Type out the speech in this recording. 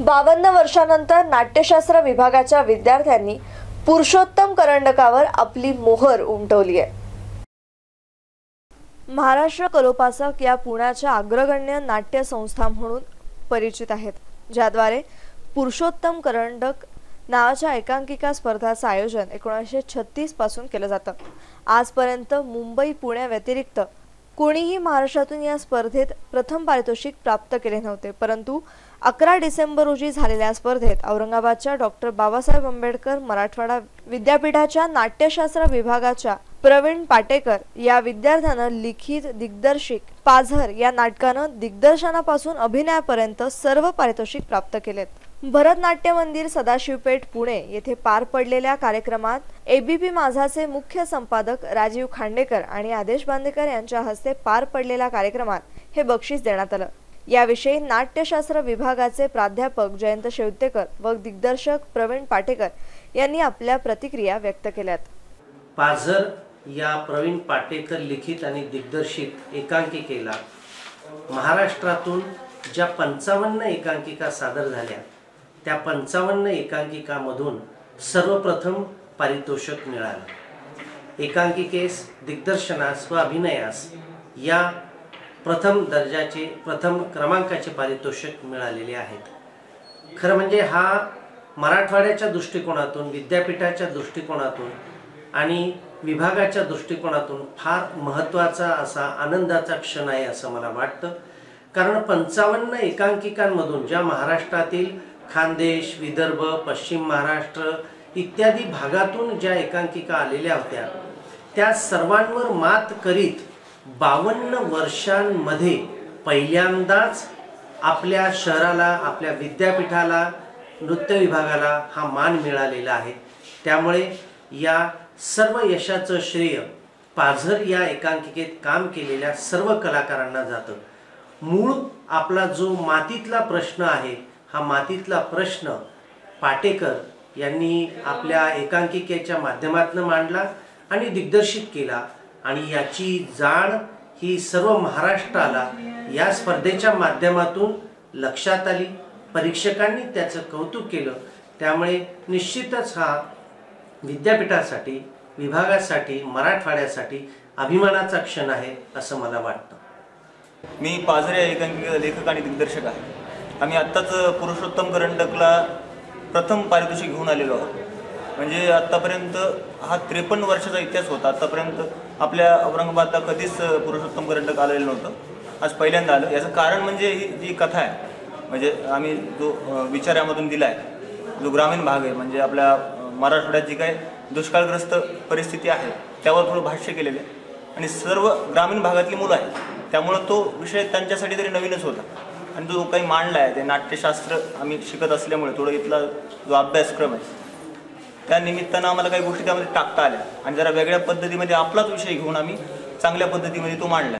बावन्न वर्षानंतर नाट्यशास्त्र विभागाच्या विद्यार्थ्यांनी पुरुषोत्तम करंडकावर आपली मोहर उमटवली आहे. महाराष्ट्र कलोपासक या पुण्याच्या अग्रगण्य नाट्य संस्था म्हणून परिचित आहेत ज्याद्वारे पुरुषोत्तम करंडक नावाच्या एकांकिका स्पर्धाचं आयोजन एकोणीसशे छत्तीसपासून केलं जातं. आजपर्यंत मुंबई पुण्याव्यतिरिक्त कोणीही महाराष्ट्रातून या स्पर्धेत प्रथम पारितोषिक प्राप्त केले नव्हते परंतु अकरा डिसेंबर रोजी झालेल्या स्पर्धेत औरंगाबादच्या डॉक्टर बाबासाहेब आंबेडकर मराठवाडा विद्यापीठाच्या नाट्यशास्त्र विभागाच्या प्रवीण पाटेकर या विद्यार्थ्यानं लिखित दिग्दर्शिक पाझर या नाटकानं दिग्दर्शनापासून अभिनयापर्यंत सर्व पारितोषिक प्राप्त केलेत. भरतनाट्य मंदिर सदाशिवपेठ पुणे येथे पार पडलेल्या कार्यक्रमात एबीपी माझाचे मुख्य संपादक राजीव खांडेकर आणि आदेश बांदेकर यांच्या हस्ते पार पडलेल्या कार्यक्रमात हे बक्षीस देण्यात आलं. याविषयी नाट्यशास्त्र विभागाचे प्राध्यापक जयंत शेवतेकर व दिग्दर्शक प्रवीण पाटेकर यांनी आपल्या प्रतिक्रिया व्यक्त केल्यात. पाझर या प्रवीण पाटेकर लिखित आणि दिग्दर्शित एकांकिकेला महाराष्ट्रातून ज्या पंचावन्न एकांकिका सादर झाल्या त्या पंचावन्न एकांकिकामधून सर्वप्रथम पारितोषिक मिळालं. एकांकिकेस दिग्दर्शनास व अभिनयास या प्रथम दर्जाचे प्रथम क्रमांकाचे पारितोषिक मिळालेले आहेत. खरं म्हणजे हा मराठवाड्याच्या दृष्टिकोनातून विद्यापीठाच्या दृष्टिकोनातून आणि विभागाच्या दृष्टिकोनातून फार महत्त्वाचा असा आनंदाचा क्षण आहे असं मला वाटतं. कारण पंचावन्न एकांकिकांमधून ज्या महाराष्ट्रातील खानदेश विदर्भ पश्चिम महाराष्ट्र इत्यादी भागातून ज्या एकांकिका आलेल्या होत्या त्या सर्वांवर मात करीत बावन्न वर्षांमध्ये पहिल्यांदाच आपल्या शहराला आपल्या विद्यापीठाला नृत्य विभागाला हा मान मिळालेला आहे. त्यामुळे या सर्व यशाचं श्रेय पाझर या एकांकिकेत काम केलेल्या सर्व कलाकारांना जातं. मूळ आपला जो मातीतला प्रश्न आहे हा मातीतला प्रश्न पाटेकर यांनी आपल्या एकांकिकेच्या माध्यमातून मांडला आणि दिग्दर्शित केला. आणि याची जाण ही सर्व महाराष्ट्राला या स्पर्धेच्या माध्यमातून लक्षात आली. परीक्षकांनी त्याचं कौतुक केलं. त्यामुळे निश्चितच हा विद्यापीठासाठी विभागासाठी मराठवाड्यासाठी अभिमानाचा क्षण आहे असं मला वाटतं. मी पाझरे एकांकिक एकांकिका लेखक आणि दिग्दर्शक आहे. आम्ही आत्ताच पुरुषोत्तम करंडकला प्रथम पारितोषिक घेऊन आलेलो आहोत. म्हणजे आत्तापर्यंत हा त्रेपन्न वर्षाचा इतिहास होता. आत्तापर्यंत आपल्या औरंगाबादला कधीच पुरुषोत्तम करंडक आलेलं नव्हतं. आज पहिल्यांदा आलं. याचं कारण म्हणजे ही जी कथा आहे म्हणजे आम्ही जो विचार यामधून दिला आहे जो ग्रामीण भाग आहे म्हणजे आपल्या मराठवाड्यात जी काही दुष्काळग्रस्त परिस्थिती आहे त्यावर थोडं भाष्य केलेलं आहे. आणि सर्व ग्रामीण भागातली मुलं आहेत त्यामुळं तो विषय त्यांच्यासाठी तरी नवीनच होता. आणि जो काही मांडला आहे ते नाट्यशास्त्र आम्ही शिकत असल्यामुळे थोडं इथला जो अभ्यासक्रम आहे त्या निमित्तानं आम्हाला काही गोष्टी त्यामध्ये टाकता आल्या. आणि जरा वेगळ्या पद्धतीमध्ये आपलाच विषय घेऊन आम्ही चांगल्या पद्धतीमध्ये तो मांडला.